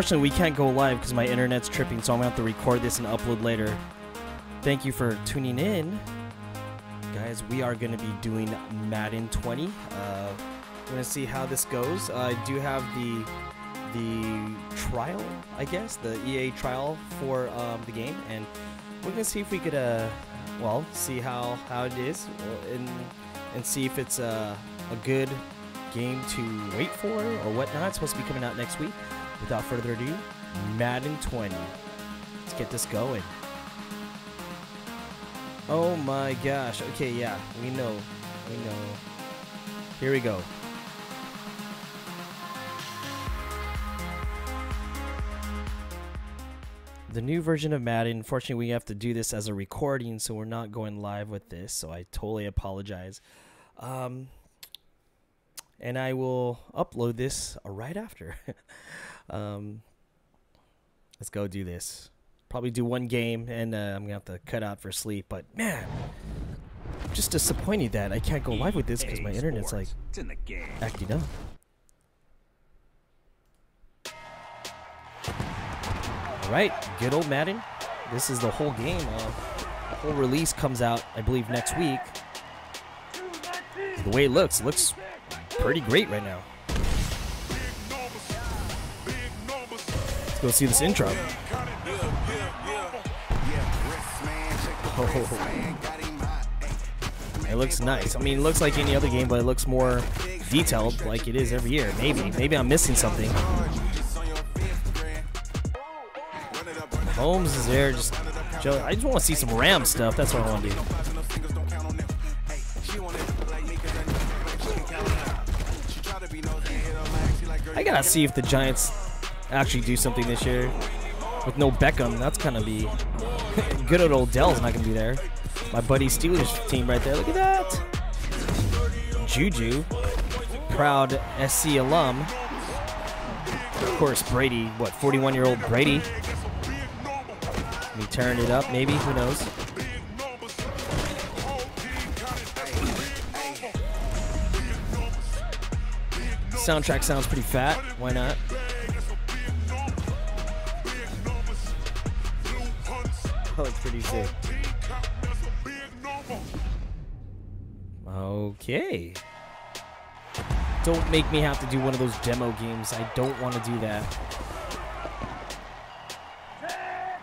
Unfortunately, we can't go live because my internet's tripping, so I'm going to have to record this and upload later. Thank you for tuning in. Guys, we are going to be doing Madden 20. Uh, we're going to see how this goes. Uh, I do have the the trial, I guess, the EA trial for um, the game, and we're to see if we could, uh, well, see how, how it is uh, and, and see if it's uh, a good game to wait for or whatnot. It's supposed to be coming out next week. Without further ado, Madden 20. Let's get this going. Oh my gosh. Okay, yeah, we know. We know. Here we go. The new version of Madden, unfortunately, we have to do this as a recording, so we're not going live with this, so I totally apologize. Um, and I will upload this right after. um, let's go do this. Probably do one game, and uh, I'm gonna have to cut out for sleep. But man, I'm just disappointed that I can't go live with this because my internet's like acting up. All right, good old Madden. This is the whole game. Uh, the whole release comes out, I believe, next week. The way it looks, it looks pretty great right now. Go see this intro. Oh. It looks nice. I mean, it looks like any other game, but it looks more detailed like it is every year. Maybe. Maybe I'm missing something. Holmes is there. Just, I just want to see some Ram stuff. That's what I want to do. I gotta see if the Giants actually do something this year. With no Beckham, that's gonna be good. Old Odell's not gonna be there. My buddy Steelers team right there. Look at that. Juju, proud SC alum. Of course, Brady. What, 41-year-old Brady? Me turn it up, maybe. Who knows? Soundtrack sounds pretty fat. Why not? Pretty sick. Okay. Don't make me have to do one of those demo games. I don't want to do that.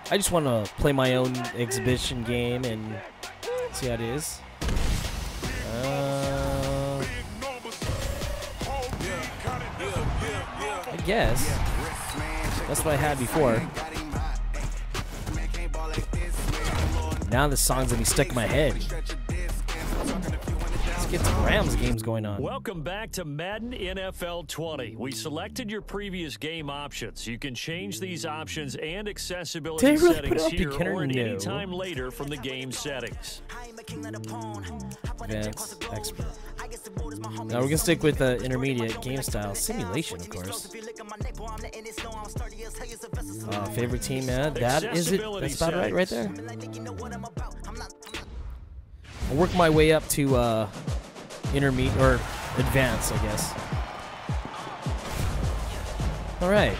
I just want to play my own exhibition game and see how it is. Uh, I guess. That's what I had before. Now the song's gonna be stuck in my head. Get some Rams games going on. Welcome back to Madden NFL 20. We selected your previous game options. You can change these options and accessibility really settings put it up? here or at any time later from the game settings. Advanced expert. Now we're gonna stick with uh, intermediate game style simulation, of course. Uh, favorite team, man. That is it. That's about right, right there. I'll work my way up to uh, intermediate or advanced, I guess. All right.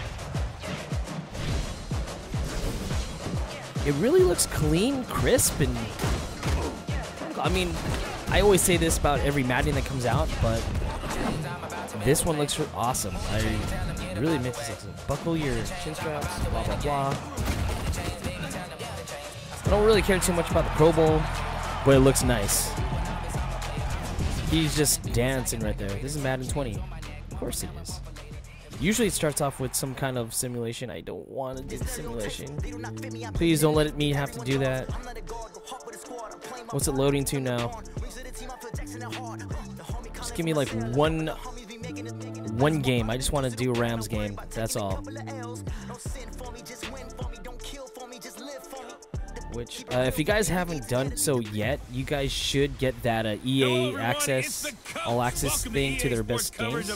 It really looks clean, crisp, and I mean, I always say this about every Madden that comes out, but this one looks awesome. I really to say. Buckle your chin straps, blah, blah, blah. I don't really care too much about the Pro Bowl, but it looks nice. He's just dancing right there. This is Madden 20. Of course it is. Usually it starts off with some kind of simulation. I don't want to do the simulation. Please don't let me have to do that. What's it loading to now? Just give me like one one game. I just want to do Rams game. That's all. Which, uh, if you guys haven't done so yet, you guys should get that uh, EA access, all access thing to their best games.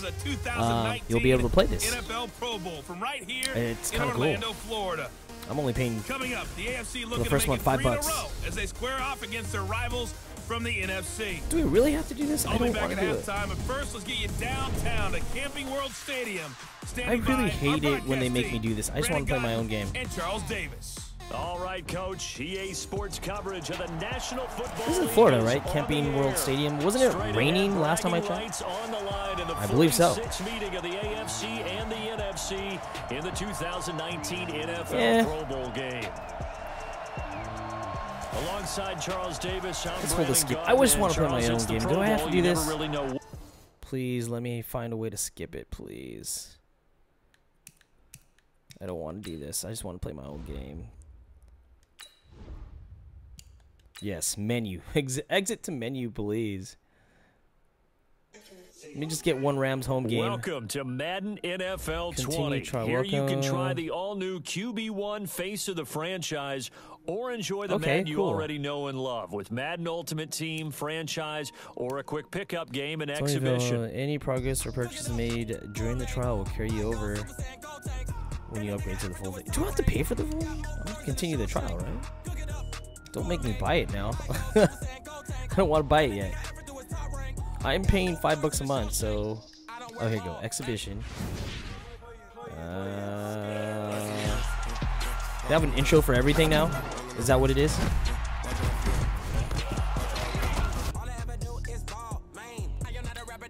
Uh, you'll be able to play this. NFL Pro Bowl from right here It's kinda cool. Florida. I'm only paying Coming up, the AFC looking first to one, five three in a bucks. as they square off against their rivals from the NFC. Do we really have to do this? I I'll be don't back want to do it. halftime, but first, let's get you downtown to Camping World Stadium. I really hate it when they make me do this. I just team, want to play my own game. And Charles Davis. All right, Coach. EA Sports coverage of the National Football This is in Florida, right? Camping World. Stadium. Wasn't it Straight raining last time I checked? rights on the line in the I believe so. 46th meeting of the AFC and the NFC in the 2019 NFL Yeah. Pro Bowl game. Alongside Charles Davis, Let's hold skip. I just wanna play my own game. Do I have to do this? Really know Please let me find a way to skip it, please. I don't want to do this. I just want to play my own game. Yes, menu. Exit, exit to menu, please. Let me just get one Rams home game. Welcome to Madden NFL Continue 20. try- Here you can try the all-new QB1 face of the franchise or enjoy the Okay, Madden you cool. already know and love with Madden Ultimate Team, franchise, or a quick pickup game and Villa, exhibition. any progress or purchase made during the trial will carry you over when you upgrade to the full. Do I have to pay for the full? Continue the trial, right? Don't make me buy it now. I don't want to buy it yet. I'm paying five bucks a month, so. Oh, here you go. Exhibition. Uh, they have an intro for everything now. Is that what it is?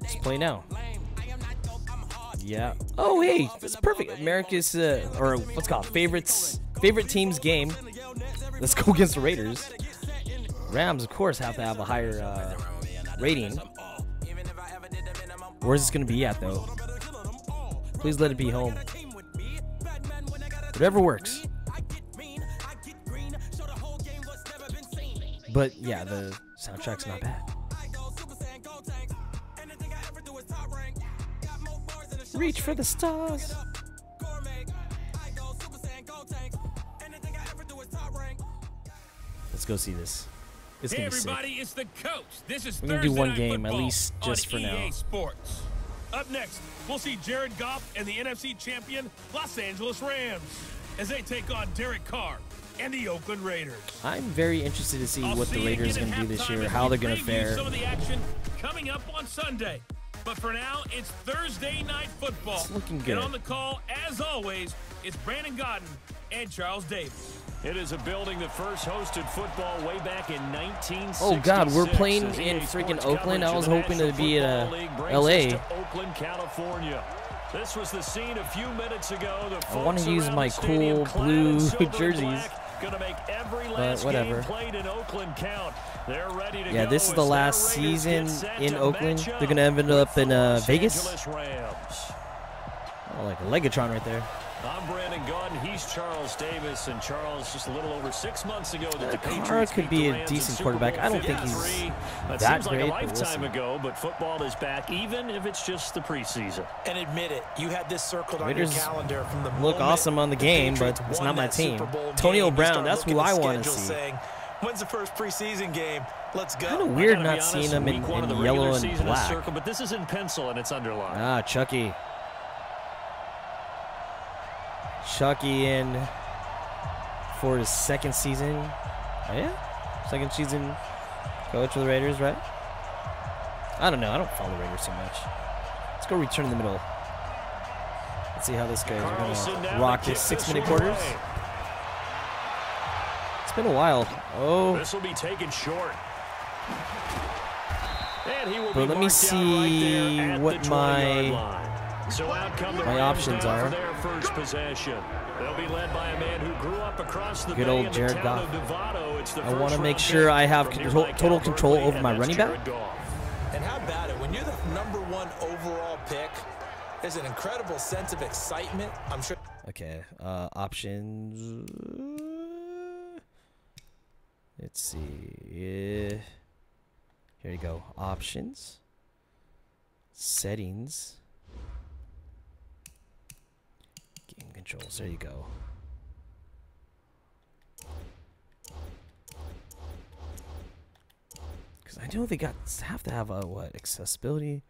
Let's play now. Yeah. Oh, hey, that's perfect. America's uh, or what's called favorites favorite team's game. Let's go against the Raiders. Rams, of course, have to have a higher uh, rating. Where's this gonna be at though? Please let it be home. Whatever works. But yeah, the soundtrack's not bad. Reach for the stars. Let's go see this. It's Hey everybody, it's the coach. This is We're gonna do one game, at least just for now. Sports. Up next, we'll see Jared Goff and the NFC champion Los Angeles Rams as they take on Derek Carr and the Oakland Raiders. I'm very interested to see I'll what see the Raiders are gonna do this year, how they're gonna fare. Some of the action coming up on Sunday. But for now, it's Thursday night football. It's looking And on the call, as always, it's Brandon Gaudin and Charles Davis. It is a building that first hosted football way back in 1966. Oh, God, we're playing in freaking Oakland. I was hoping to be at, uh, Football League brings LA. Oakland, California. This was the scene a few minutes ago. The I wanna use my cool blue in jerseys. Gonna make every last whatever. played in Oakland count. They're ready to Yeah, this is the last season in Oakland. They're gonna end up in uh, Vegas. Oh, like a Legatron right there. I'm Brandon Gaudin. He's Charles Davis, and Charles just a little over six months ago that the Carr could beat be the a Rams in decent quarterback. I don't think he's 53. That that seems like great, a but we'll lifetime ago, but football is back, even if it's just the preseason. And admit it, you had this circled Raiders on your calendar from the look awesome on the game, but it's not my team. Super Bowl Antonio Brown, that's who I wanna see. Saying, When's the first preseason game? Let's go. Kind of weird not honest, seeing him in, week one of the in regular yellow and black. Circle, but this is in pencil and it's underlined. Ah, Chucky. Chucky in for his second season. Oh, yeah? Second season coach of the Raiders, right? I don't know. I don't follow the Raiders too much. Let's go return in the middle. Let's see how this goes. We're gonna rock this six-minute quarters. It's been a while. Oh, This will be taken short. And he will But be let me down right see what my-. So out come the my Rams options are. their first possession. They'll be led by a man who grew up across the Good old Jared the Goff. of It's the I wanna make sure I have control- total control over my running back. And how about it? When you're the number one overall pick, there's an incredible sense of excitement. I'm sure. Okay, uh, options. Let's see. Here you go. Options. Settings. Game controls. There you go. Because I know they got have to have a what accessibility.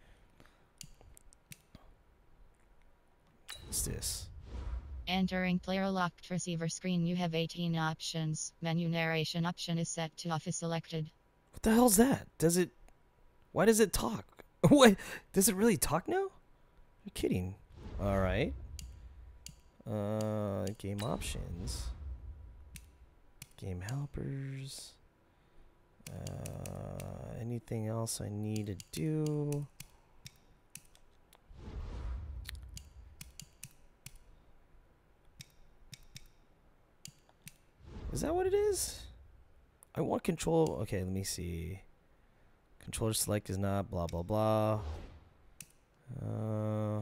What's this? Entering player locked receiver screen, you have 18 options. Menu narration option is set to off is selected. What the hell's that? Does it? Why does it talk? What? Does it really talk now? You're kidding. All right. Uh, game options. Game helpers. Uh, anything else I need to do? Is that what it is? I want control. Okay, let me see. Controller select is not blah blah blah. Uh,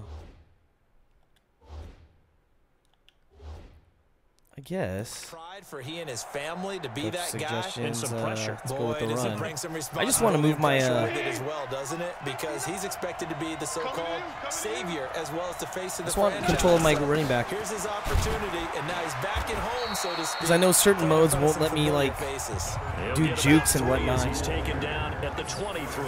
I guess. Pride for he and his family to be Coach that guy. suggestions, some uh, pressure. let's go Boy, with the does it bring some I just want to move my. Uh, with it as well, doesn't it? Because he's expected to be the so-called savior as well as the face of I just want franchise. control of my running back. Here's his opportunity, and now he's back at home, so to speak. Because I know certain playing modes won't let me like faces. Do jukes and whatnot. He's taken down at the 23.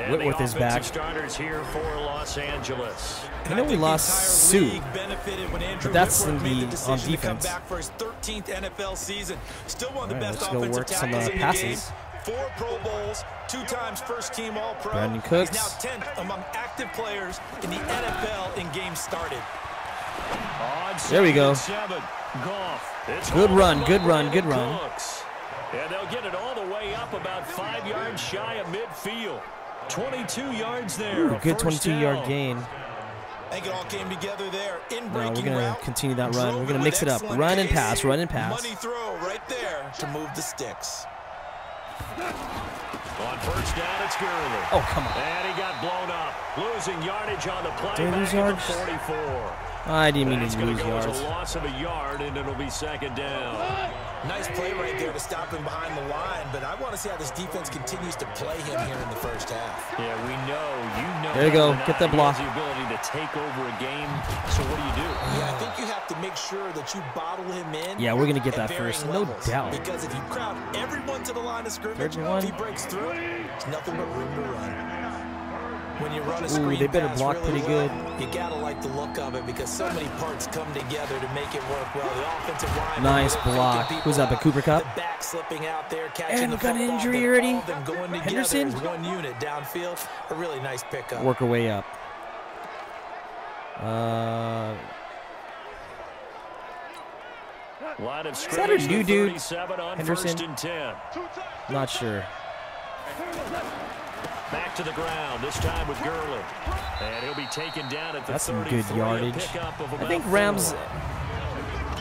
And Whitworth the is back. starters here for Los Angeles. I know we lost Suh, but that's in the on defense. Back for his 13th NFL season. Still one of the All right, best let's go offensive work some, tackles uh, in the passes. game. Four Pro Bowls, two times first team All Pro. Brandon He's Cooks. now 10th among active players in the NFL in games started. There we go. second and Seven. Goff. It's Good run, good run, good run. Cooks. And they'll get it all the way up about five yards shy of midfield. 22 yards there. Ooh, a good first 22 yard gain. I think it all came together there. In No, we're gonna route, continue that run. We're gonna mix it up. Run and pass, run and pass. Money throw right there to move the sticks. On first down, it's Gurley. Oh, come on. And he got blown up. Losing yardage on the play. Did he lose back yards? 44. I didn't mean That's to going lose to go as yards. a loss of a yard, and it'll be second down. Nice play right there to stop him behind the line, but I want to see how this defense continues to play him here in the first half. Yeah, we know. You know. There you go. Get that He block. has the ability to take over a game. So what do you do? Yeah, I think you have to make sure that you bottle him in. Yeah, we're gonna get that varying first, no levels. doubt. Because if you crowd everyone to the line of scrimmage, Third and one. if he breaks through, there's nothing but room to run. When you run a Ooh, screen they better block really pretty well, good. You gotta like the look of it because so many parts come together to make it work well. The offensive line, Nice block. Who's up, a out. Cooper Kupp? The back slipping out there, catching And the got an injury then already. all going Henderson? one unit downfield. A really nice pickup. Work our way up. Uh, Line of that a new dude, 37 on Henderson? first and 10. not sure. Back to the ground, this time with Gurley. And he'll be taken down at the That's some good yardage. I think. Rams.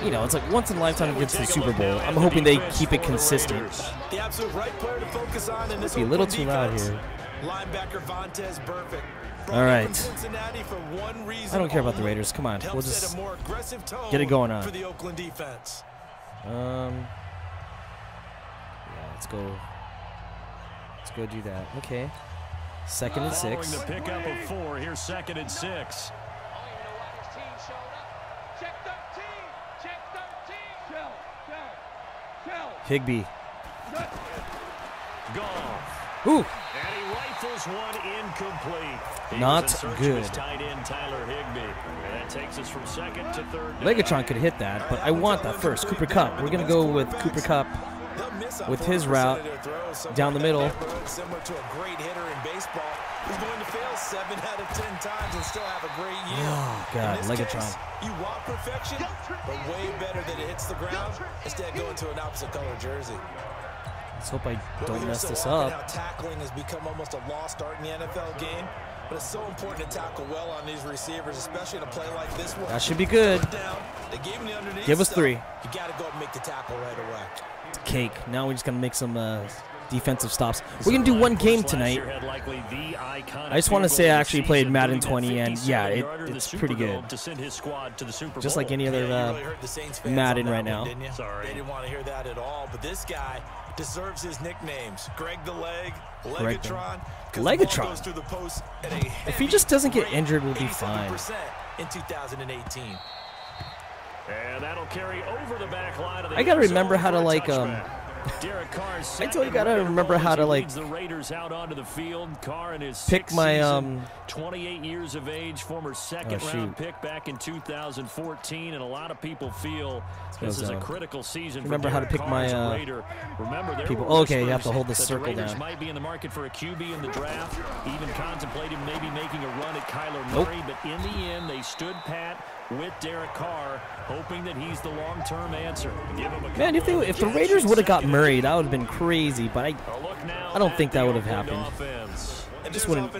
You know, it's like once in a lifetime We gets to the Super Bowl. I'm hoping they keep it consistent. Raiders. The absolute right player to focus on in this Be a little too loud here. Linebacker Vontaze Burfict. All right. For one reason I don't care about the. Raiders. Come on, we'll just more get it going on. for the Oakland defense. um. Yeah, let's go. Let's go do that. Okay. Second and six. the pickup of four, here's second and six. Higbee. Goff. Ooh. And he rifles one incomplete. He Not was in search good. Tight end Tyler. And that takes us from second to third. down. Legatron could hit that, but I want that first. Cooper Kupp. We're gonna go with Cooper Kupp. They'll miss on With his route of their throws. Someone down the middle. Similar to a great hitter in baseball, who's going to fail seven out of ten times and still have a great year. Oh, God, Legatron. case, you want perfection, but way better that it hits the ground instead of going to an opposite color jersey. Let's hope I don't mess so this up. How tackling has become almost a lost art in the NFL game, but it's so important to tackle well on these receivers, especially in a play like this one. That should be good. Third Down, they gave him the underneath Give us three. You got to go and make the tackle right away. Cake. Now we're just gonna make some uh, defensive stops. We're gonna do one game tonight. I I just wanna say I actually played Madden 20, and yeah, it- it's pretty good. To send his squad to the Super Just like any other Yeah, you uh, really hurt the Saints fans Madden right now. Sorry. They didn't want to hear that at all. But this guy deserves his nicknames. Greg the Leg, Greg the- Legatron. 'cause the ball Legatron. goes through the post at a If he just doesn't get injured, we'll be fine. in 2018. I gotta remember how to like um. Derek I told you gotta remember how to, like, the Raiders out onto the field. Carr and his pick my, um, 28 years of age, former second Oh, round pick back in 2014, and a lot of people feel this is a critical season. Remember for how to pick my, uh, Remember, people- were okay, you have to hold the circle down. might be in the market for a QB in the draft, even contemplating maybe making a run at Kyler Nope. Murray, but in the end, they stood pat with Derek Carr, hoping that he's the long-term answer. Give Man, if they if the Raiders would have got Murray, that would have been crazy. But I a look now I don't think that would have happened. Offense. And Just wouldn't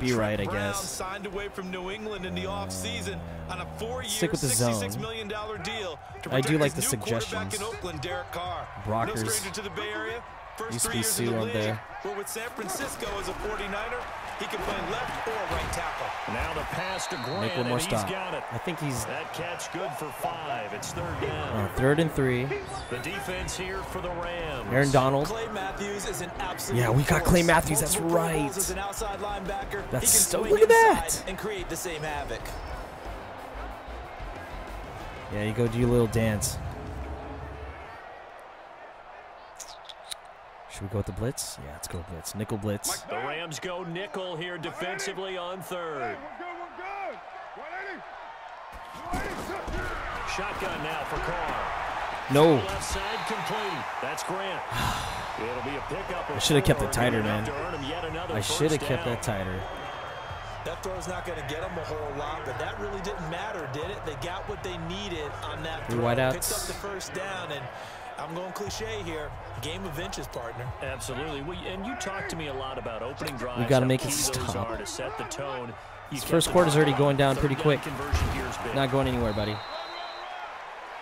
be right, I guess. signed away from New England in the uh, offseason on a Stick with the zone. million deal to I do like the suggestions. in Oakland, Derek Carr. Brockers. No stranger to the Bay Area. First Used to be Suh the on there. But with San Francisco as a 49er, he can play left or right tackle. Now the pass to Grant, make one more stop. got it. I think he's That catch good for five. It's third down. uh, third and three. The defense here for the Rams. Aaron Donald. Clay Matthews is an absolute Yeah, we got. Clay Matthews, that's Multiple Pro Bowls right. An outside linebacker, That's he can so- look at that. and create the same havoc. Yeah, you go do your little dance. Should we go with the blitz? Yeah, let's go blitz. Nickel blitz. The Rams go nickel here defensively on third. Shotgun now for Carr. No. Left side complete. That's Grant. It'll be a pickup. I should have kept it tighter, man. I should have have kept that tighter. That throw's not going to get them a whole lot, but that really didn't matter, did it? They got what they needed on that Three throw. wideouts. Picked up the first down, and I'm going cliche here. Game of inches, partner. Absolutely. We, and you talked to me a lot about opening drives. We've gotta make key it stop. to set the tone. This first the quarter's already going down pretty quick. Conversion here's big. Not going anywhere, buddy.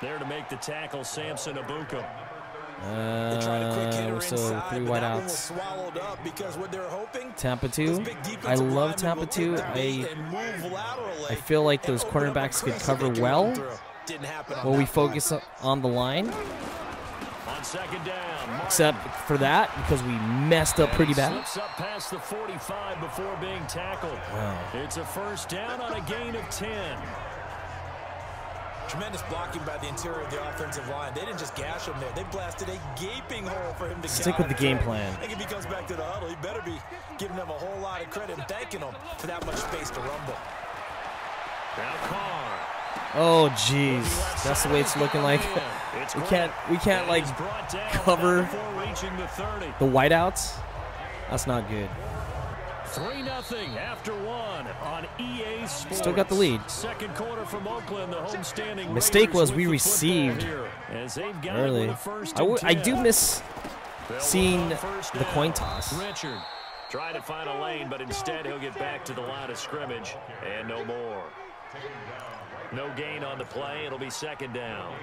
There to make the tackle, Samson Ebukam. They tried a quick Uh, hitter we're still inside, three but that one was wideouts. swallowed up because what hoping Tampa 2. I love Tampa 2. take the bait I and move laterally I feel like those open cornerbacks could cover they well. run through. Didn't happen on when we focus on the line, On second down, Martin. Except for that because we messed up pretty bad. Slips up past the 45 before being tackled. Wow. It's a first down on a gain of 10. Tremendous blocking by the interior of the offensive line. They didn't just gash him there. They blasted a gaping hole for him to Stick get with the game plan. I think if he comes back to the huddle, he better be giving them a whole lot of credit and thanking them for that much space to rumble. Now Carr. Oh, jeez. That's the way it's looking like. We can't, we can't like he's brought down cover the 30. the whiteouts. That's not good. 3 nothing after one on EA Sports. Still got the lead. Second quarter from Oakland, the homestanding Mistake Raiders was we received football here, as they've got it Early. with a first I, I do miss seeing look on first the coin toss. Richard trying to find a lane, but instead he'll get back to the line of scrimmage and no more. No gain on the play. It'll be second down.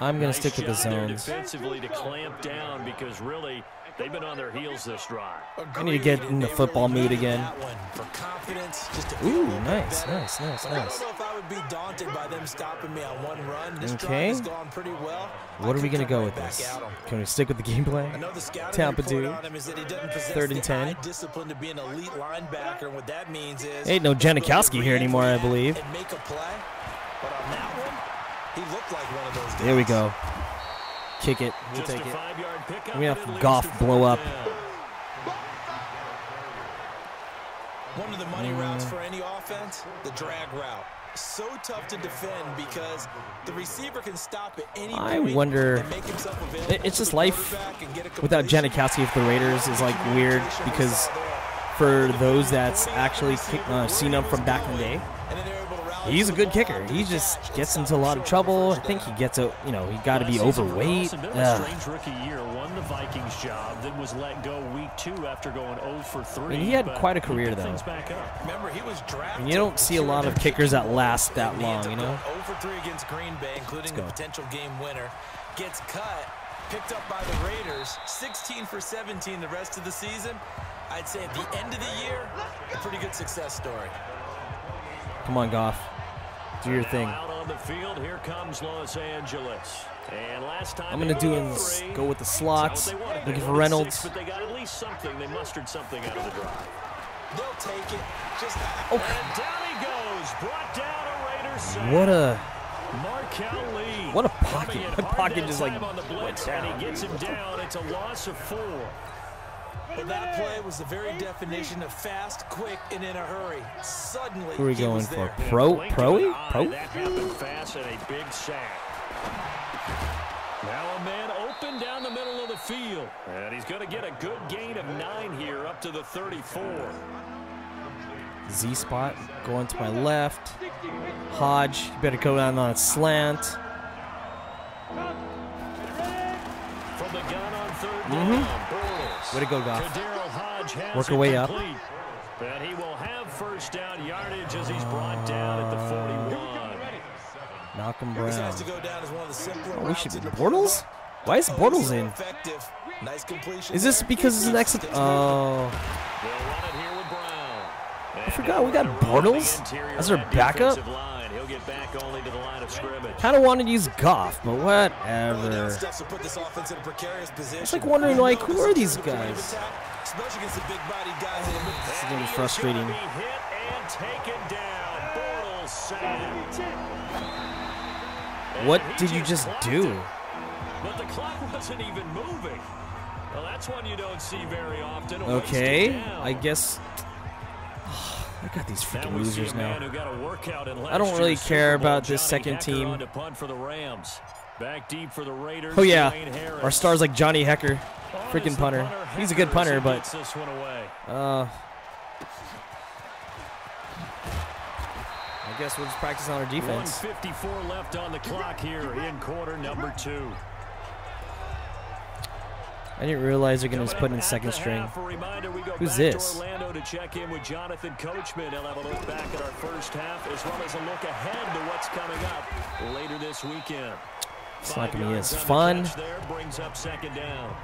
I'm gonna Nice stick with the zones. defensively to clamp down because really they've been on their heels this drive. I need to get in the football mood again. For confidence, just to Ooh, little nice, better. nice, nice, But I nice. don't know if I would be daunted by them stopping me on one run. This drive Okay. has gone pretty well. I What are we gonna go with this? Can we stick with the game I plan? know the scouting Tampa report do. on him is that he doesn't possess Third and 10. discipline to be an elite linebacker. What that means is Ain't no he'll be able to Janikowski here anymore, I react believe. He looked like one of those guys. There we go. Kick it. We'll Just take it. We have and it leads Goff blow up. One of the money Mm. routes for any offense, the drag route. So tough to defend because the receiver can stop at any I wonder- and make himself available It- it's just life quarterback and get a Without. Janikowski for the Raiders is like weird because for those that's actually uh, seen him from back in the day, And then they're able to rally he's a good kicker. He just gets into a lot of trouble. I think he gets a, you know, he got to be Last season for overweight. Dawson, bit of strange rookie year. Won the Vikings job, then was let go week two after going 0 for 3. He had quite a career, picked though. Things back up. Remember, he was drafted. And you don't see a lot of kickers that last that And he ends long, you know? going 0 for 3 against Green Bay, including go. the potential game winner. Gets cut, picked up by the Raiders. 16 for 17 the rest of the season. I'd say at the end of the year, a pretty good success story. Come on, Goff. Do your thing. Out on the field, here comes Los Angeles. And last time I'm gonna do went is go with the It's not what slots. they wanted. They Looking for Reynolds. Six, but they got at least something. They mustered something out of the drive. They'll take it. Just Oh. And down he goes. Brought down a Raiders sack. What a Marquel Lee. What a pocket. Coming My pocket just, like, time on the blitz, and he gets him down. It's a loss of four. Well, that play was the very definition of fast, quick, and in a hurry. Suddenly, Who are we going for? there. Pro? Blink Pro? Pro? That happened fast and a big sack. Now a man open down the middle of the field. And he's going to get a good gain of nine here up to the 34. Z spot going to my left. Hodge, you better go down on a slant. From the gun on 3rd Mhm. down, Bortles. Way to go, Goff. KhaDarel Hodge has Work it our way up. complete. And he will have first down yardage as he's brought down at the 41. Malcolm Brown. has to go down as one of the simpler Oh, we should be Bortles? Why is Oh, Bortles in? Effective. Nice completion Is this because it's an exit? Oh, They'll run it here with Brown. I forgot we got Bortles as our backup. He'll get back only to the line of scrimmage. kind of wanted to use Goff, but whatever. steps will put this offense in a precarious position. It's like wondering, like, who are these the point of guys? attack, Especially against the big body guys in the middle. This is gonna be frustrating. gonna be hit and taken down. What did you just do? But the clock wasn't even moving. Well, that's one you don't see very often. Okay. I guess. I got these freaking losers now. who got a workout in I don't really care about this second Hekker team. on to punt for the Rams. Back deep for the Raiders. Oh yeah, our stars like Johnny Hekker, freaking the punter. He's a good punter, but this one away. uh, I guess we'll just practice on our defense. 154 left on the clock here in quarter number two. I didn't realize they're gonna just put in up second string. half, a reminder, we go Who's this? To Orlando to check in with Jonathan Coachman. He'll have a look back at our first half as well as a look ahead to what's coming up later this weekend. It's not Five gonna be as fun. catch There brings up down.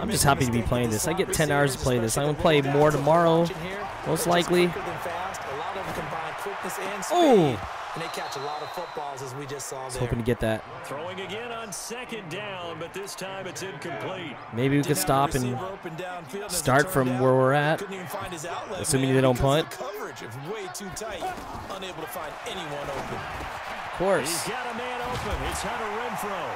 I'm just happy to be playing this. I get 10 hours to play this. I'm gonna play more tomorrow, we're watching here. most likely. quicker than fast. A lot of them combine quickness and speed. Oh. And they catch a lot of footballs as we just saw there. hoping to get that. Throwing again on second down, but this time it's incomplete. Maybe we could stop and receiver open downfield as it start from out. where we're at. Even find his outlet Assuming man they don't punt. The coverage is way too tight. Unable to find anyone open. Of He's course. got a man open. It's Hunter Renfrow.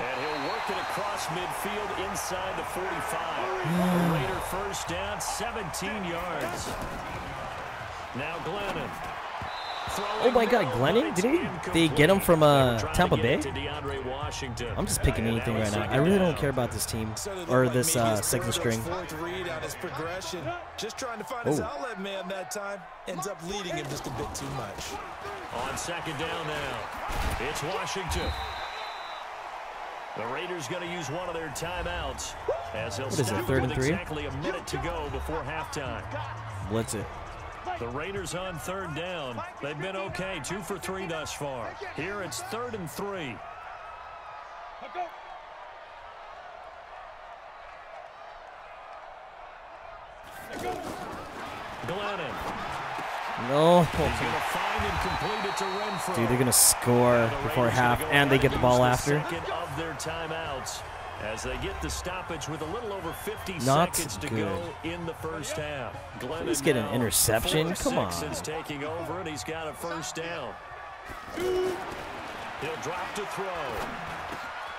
And he'll work it across midfield inside the 45. Raider first down, 17 yards. Now Glennon. Oh my God, Glennon? Didn't we- they get him from, uh, Tampa Bay? I'm just picking anything right now. I really don't care about this team So it looked or this maybe uh, second string. Fourth read on his progression. Just trying to find his Oh. outlet man that time. Ends up leading him just a bit too much. On second down now, it's Washington. The Raiders going to use one of their timeouts as they'll What is it, third with and three? exactly a minute to go before halftime. Blitz it. The Raiders on third down. They've been okay, two for three thus far. Here it's third and three. Glennon. No. He's going to find and complete it to Renfrow. Dude, they're gonna score before half, and they get the ball after. As they get the stoppage with a little over 50 Not seconds to good. go in the first half. Glennon Please get an interception. Come on. Is taking over and he's got a first down. He'll drop to throw.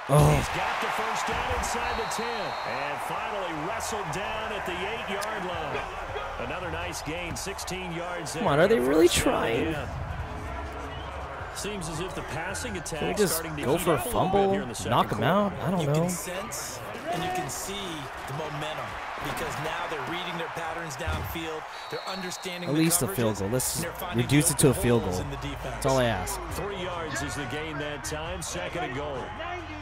Oh, He's got the first down inside the 10. And finally wrestled down at the 8-yard line. Another nice gain, 16 yards Come on, are they really down trying? again. Seems as if the passing attack can we just go for a up little bit fumble, here in the second knock him out? I don't you know. can sense and you can see the momentum because now they're reading their patterns downfield. They're understanding At the least a field goal. Let's and they're finding reduce it to a field goal. in. That's all I ask. Three yards is the gain that time, second and goal.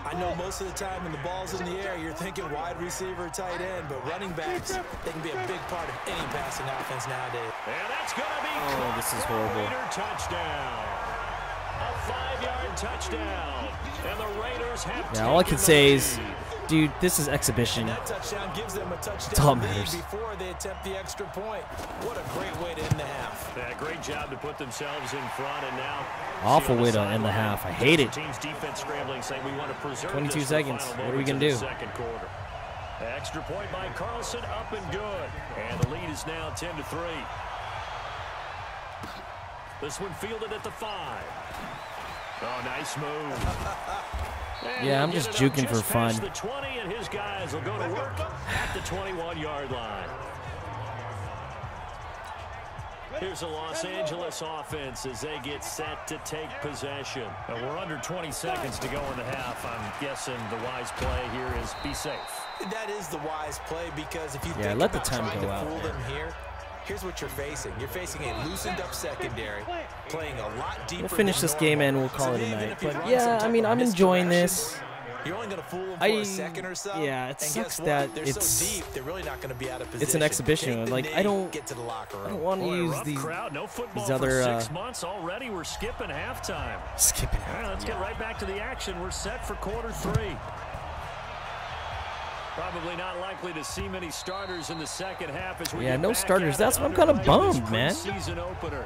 I know most of the time when the ball's in the air, you're thinking wide receiver, tight end, but running backs, they can be a big part of any passing offense nowadays. And that's going to be Oh, this is horrible. Raider touchdown. A five-yard touchdown. And the Raiders have Yeah, all I can say is, dude, this is exhibition. That touchdown gives them a all that touchdown matters. before they attempt the extra point. What a great way to end the half. Yeah, great job to put themselves in front, and now Awful way to end the half. I hate it. Team's defense scrambling, saying we want to preserve 22 this for the seconds. What are we gonna do? Second quarter. Extra point by Carlson, up and good, and the lead is now 10 to three. This one fielded at the five. Oh, nice move. Yeah, I'm just it up juking for fun. The 20, and his guys will go to work at the 21-yard line. Here's a Los Angeles offense as they get set to take possession. Uh, we're under 20 seconds to go in the half. I'm guessing the wise play here is be safe. That is the wise play because if you Yeah, think let the time trying go to out, fool them here, here's what you're facing. You're facing a loosened up secondary, playing a lot deeper. We'll finish this game and we'll call So it a night. But yeah, I mean, I'm enjoying this. You're only going to fool them for I- a second or so. yeah, it and sucks that They're it's- so deep, they're really not going to be out of position. it's an exhibition. Like, knee, I don't- get to the locker I don't want to use rough these crowd. No football these other, for six uh, months already. We're skipping halftime. skipping. All right, let's get right back to the action. We're set for quarter three. Probably not likely to see many starters in the second half as we Yeah, no starters. That's it what I'm kinda bummed, man. Preseason opener.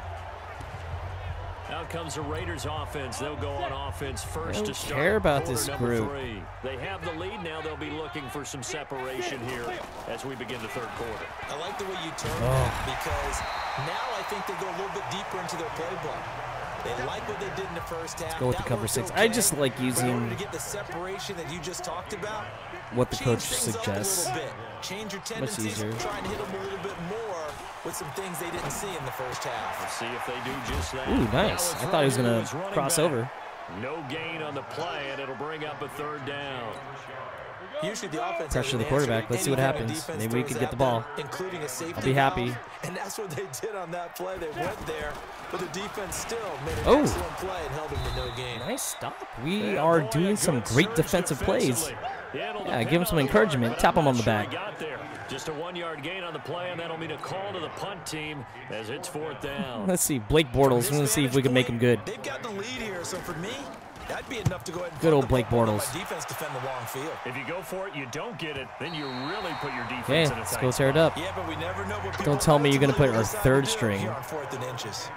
Out comes the Raiders offense. They'll go on offense first don't to start. care about this number group. Three. They have the lead now. They'll be looking for some separation here as we begin the third quarter. I like the way you turn Oh. that because now I think they go a little bit deeper into their playbook. They like what they did in the first half. go with the cover worked six. I just like But in order using to get the separation that you just talked about. what the change coach suggests. A. Change your Much tendencies. easier. Try and hit them a little bit more with some things they didn't see in the first half. Let's see if they do just that. Ooh, nice. I thought he was gonna cross back. over. No gain on the play, and it'll bring up a third down. Usually the offense Pressure the quarterback. Let's see what happens. Maybe we throws could get the ball. including a safety be happy. valve, And that's what they did on that play. They went there, but the defense still made an Oh. excellent play and held them to no gain. Nice stop. We Yeah, are boy, doing some great defensive plays. Yeah, give him some encouragement. work, Tap I'm him on not the sure back. got there. Just a one-yard gain on the play, and that'll mean a call to the punt team as it's fourth down. Let's see. Blake Bortles. This We're going to see if we can make him good. They've got the lead here, so for me, that'd be enough to go ahead and Good old Blake ball and let Bortles. Defense defend the long field. If you go for it, you don't get it, then you really put your defense Okay, in a let's go tear it up. Yeah, but we never know what Don't tell me you're gonna put our ultimately third decide to do string. here on fourth and inches.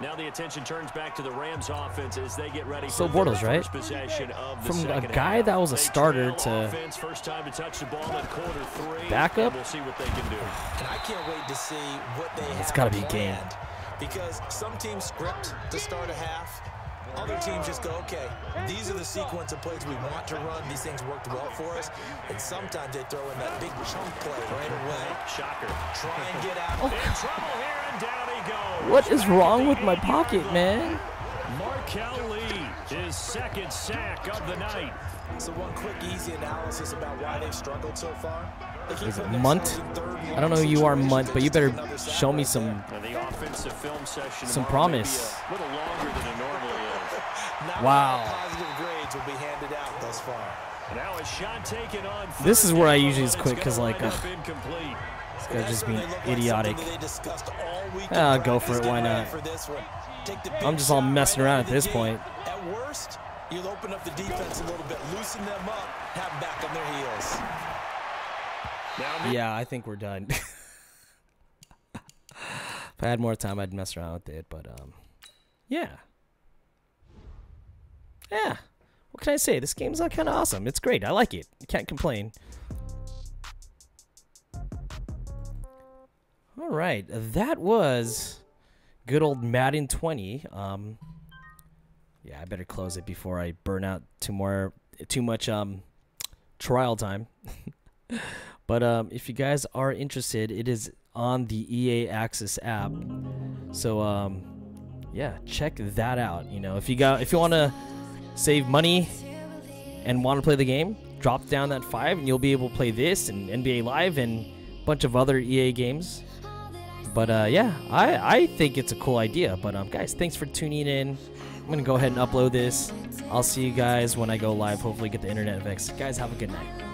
Now the attention turns back to the Rams offense as they get ready So for their Bortles, right? first possession of the From a guy half. that was a starter to offense, first time to touch the ball in quarter three. Backup? and We'll see what they can do. And I can't wait to see what they It's have gotta be a game. Because some teams script to start a half. Other teams just go, okay, these are the sequence of plays we want to run. These things worked well for us. And sometimes they throw in that big chunk play right away. Shocker. Try and get out. Oh. In trouble here, and down he goes. What is wrong with my pocket, man? Marquel Lee, his second sack of the night. So one quick, easy analysis about why they've struggled so far. Is it Munt? themselves in third and I don't know who you are, situations. Munt, but you better show me right some there. Now, the offensive film session Some tomorrow may be promise. a little longer than it normally is. Not Wow. Positive grades will be handed out thus far. Now a shot taken on This is where I usually and just it's quit 'cause, gonna like, wind ugh. This guy's just being That's when they look like idiotic. something that they discussed all week in Ah, go for it, why not? for this one. Take the big I'm just all messing right around at this the point. At worst, you'll open up the defense a little bit, loosen them up, have them back on their heels. Yeah, I think we're done. if I had more time, I'd mess around with it, but um, yeah, yeah. What can I say? This game's kind of awesome. It's great. I like it. Can't complain. All right, that was good old Madden 20. Um, yeah, I better close it before I burn out too more, too much um, trial time. But um, if you guys are interested, it is on the EA Access app. So um, yeah, check that out. You know, if you got if you want to save money and want to play the game, drop down that five, and you'll be able to play this and NBA Live and a bunch of other EA games. But uh, yeah, I I think it's a cool idea. But um, guys, thanks for tuning in. I'm gonna go ahead and upload this. I'll see you guys when I go live. Hopefully, get the internet fixed. Guys, have a good night.